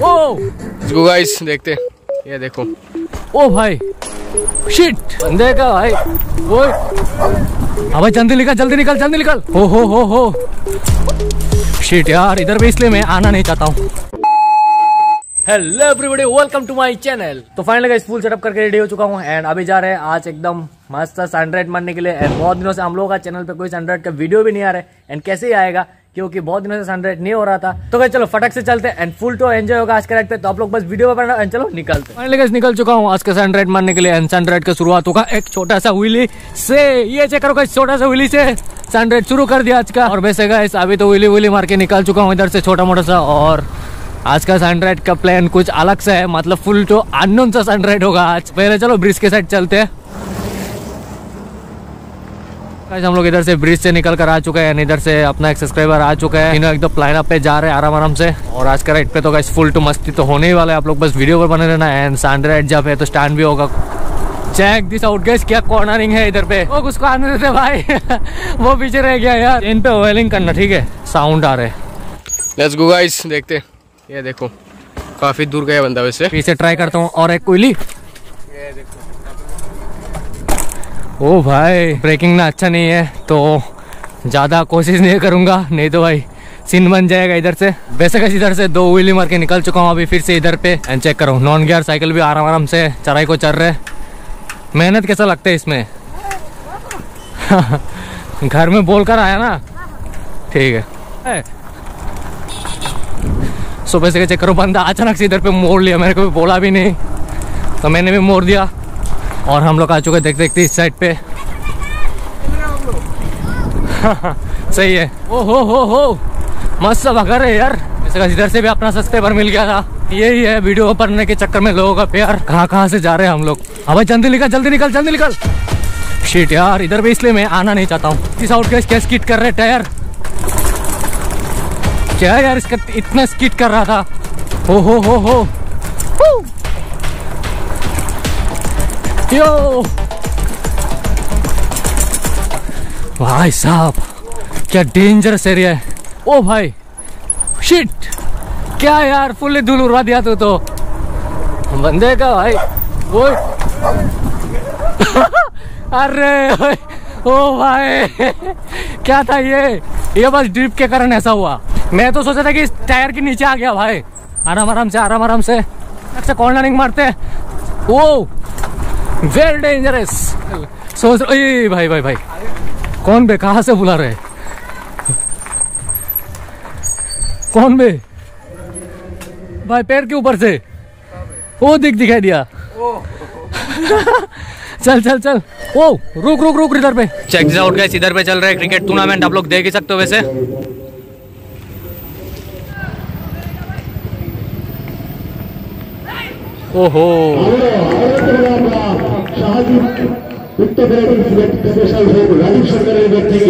ओ guys देखते ये देखो। ओ भाई। शिट बंदे का भाई। वो अबे जल्दी निकल जल्दी निकल जल्दी निकल। हो हो हो हो। शिट यार इधर भी इसलिए मैं आना नहीं चाहता हूँ। Hello everybody welcome to my channel तो फाइनली गाइस फुल सेटअप करके रेडी हो चुका हूँ एंड अभी जा रहे हैं आज एकदम मस्त सनराइज मारने के लिए एंड बहुत दिनों से हम लोगों का चैनल पे कोई सनराइज का वीडियो भी नहीं आ रहा है एंड कैसे ही आएगा? क्योंकि बहुत दिनों से सनराइज नहीं हो रहा था। तो गाइस चलो, फटक से चलते एंड फुल टू एंजॉय होगा आज के राइड पे। तो आप लोग बस वीडियो पर एंड चलो, निकलते फाइनली निकल चुका हूँ। आज का सनराइज मारने के लिए एंड सनराइज का शुरुआत होगा एक छोटा सा व्हीली से। ये चेक करो छोटा सा व्हीली से। सनराइज शुरू कर दिया आज का। और वैसे गाइस अभी तो व्हीली व्हीली मार के निकल चुका हूँ इधर से छोटा मोटा सा और आज का सनराइज का प्लान कुछ अलग सा है। मतलब फुल टू अननोन सा सनराइज होगा आज। पहले चलो ब्रिज के साइड चलते हैं। गाइस हम लोग इधर से ब्रिज से निकल कर आ चुके हैं इधर से अपना एक सब्सक्राइबर आ चुका है। तीनों एकदम प्लान अप पे जा रहे हैं आराम आराम से। और आज का राइड पे तो गाइस फुल टू मस्ती तो होने ही वाला है। आप लोग बस वीडियो पर बने रहना। एंड सनराइज जब है तो स्टैंड भी होगा। चेक दिस आउट गाइस क्या कॉर्नरिंग है इधर पे। वो उसको आने देते भाई। वो पीछे रह गया यार। इन पे ऑयलिंग करना ठीक है? साउंड आ रहे लेट्स गो गाइस देखते ये देखो काफ़ी दूर गया बंदा वैसे। पीछे ट्राई करता हूँ। और एक कोयली ओ भाई ब्रेकिंग ना अच्छा नहीं है तो ज़्यादा कोशिश नहीं करूँगा, नहीं तो भाई सीन बन जाएगा इधर से। वैसे कैसे इधर से दो व्हीली मार के निकल चुका हूँ अभी फिर से इधर पे एंड चेक करो। नॉन गियर साइकिल भी आराम आराम से चराई को चल रहे मेहनत कैसा लगता है इसमें? घर में बोल कर आया ना? ठीक है। सुबह से चेक करो? बंदा अचानक से इधर पे मोड़ लिया, मेरे को भी बोला भी नहीं। तो मैंने भी मोड़ दिया। और हम लोग आ चुके देखते देखते इस साइड पे। सही है। ओ, हो हो हो। मस्त भगर है यार। इधर से भी अपना सब्सक्राइबर मिल गया था। यही है वीडियो बनने के चक्कर में लोगों का प्यार। कहाँ कहाँ से जा रहे हैं हम लोग? अब जल्दी निकल जल्दी निकल जल्दी निकल। शीट यार, इधर भी इसलिए मैं आना नहीं चाहता हूँ। इस आउट क्या स्किट कर रहे टायर? क्या यार, इसका इतना स्किट कर रहा था? हो हो हो हो। यो भाई साहब, क्या डेंजरस एरिया है। ओ भाई शिट क्या यार, फुल्ली धूल उड़वा दिया तू तो। बंदे का भाई, वो अरे ओ भाई, क्या था ये? ये बस ड्रिप के कारण ऐसा हुआ। मैं तो सोचा था कि इस टायर के नीचे आ गया भाई। आराम आराम से, आराम आराम से। अच्छा कॉर्नरिंग मारते ओ! वेरी डेंजरस सोच ए, भाई भाई भाई। कौन बे? कहाँ से बुला रहे? कौन बे? भाई, पैर के ऊपर से। ओ, दिख दिखाई दिया। चल चल चल। ओ, रुक रुक रुक, इधर पे। चेक आउट गाइस इधर पे चल रहा है क्रिकेट टूर्नामेंट आप लोग देख ही सकते हो वैसे। ओहो। राजीव सरकार व्यक्ति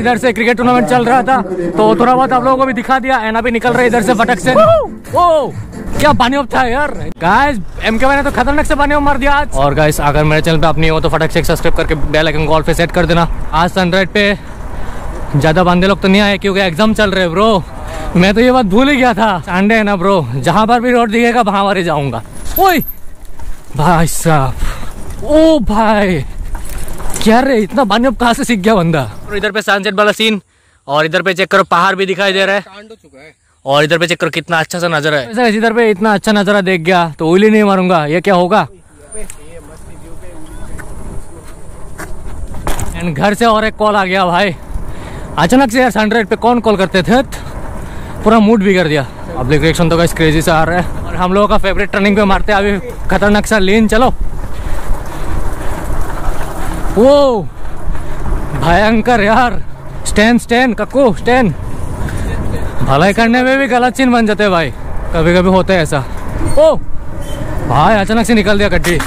इधर से क्रिकेट टूर्नामेंट चल रहा था तो थोड़ा बहुत आप लोगों को भी दिखा दिया एना भी निकल रहा है इधर से फटक से। ओ क्या पानी था यार? गाइस एम के मैंने तो खतरनाक से पानी मार दिया आज। और गाइस अगर मेरे चैनल पे आप नहीं हो तो फटक से सब्सक्राइब करके बेल आइकन कॉल पे सेट कर देना। आज सनराइज पे ज़्यादा बंदे लोग तो नहीं आए क्योंकि एग्ज़ाम चल रहे ब्रो मैं तो ये बात भूल ही गया था। संडे है ना ब्रो जहाँ पर भी रोड दिखेगा वहाँ पर ही जाऊँगा। ओए! भाई साहब। ओ भाई! क्या रे इतना पानी अब कहाँ से सीख गया बंदा? और इधर पे सनसेट वाला सीन और इधर पे चेक करो पहाड़ भी दिखाई दे रहा है। और इधर पे चेक करो कितना अच्छा सा नज़र है। इधर पे इतना अच्छा नज़ारा देख गया तो उली नहीं मारूँगा। ये क्या होगा? एंड घर से और एक कॉल आ गया भाई। अचानक से यार सनराइज पे कौन कॉल करते थे? पूरा मूड बिगड़ दिया पब्लिक रिएक्शन तो गाइस क्रेजी से आ रहा है। और हम लोगों का फेवरेट टर्निंग पे मारते अभी खतरनाक सा लेन चलो। वो भयंकर यार। स्टैंड स्टैंड कक्कू स्टैंड भलाई करने में भी गलत चीन बन जाते हैं भाई। कभी कभी होता है ऐसा। ओ भाई, अचानक से निकल दिया गड्डी।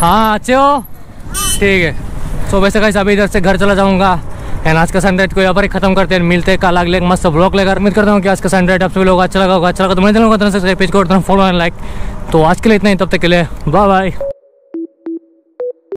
हाँ अच्छे हो। ठीक है। तो वैसे कैसे अभी इधर से घर चला जाऊँगा। एंड आज का सनराइज को यहाँ पर खत्म करते हैं। मिलते हैं कल अगले एक मस्त ब्लॉग लेकर। उम्मीद करता हूँ कि आज का सनराइज आप सभी लोग अच्छा लगा होगा। अच्छा लगा तो मैं पेज को लाइक तो आज के लिए इतना ही। तब तक के लिए बाय बाय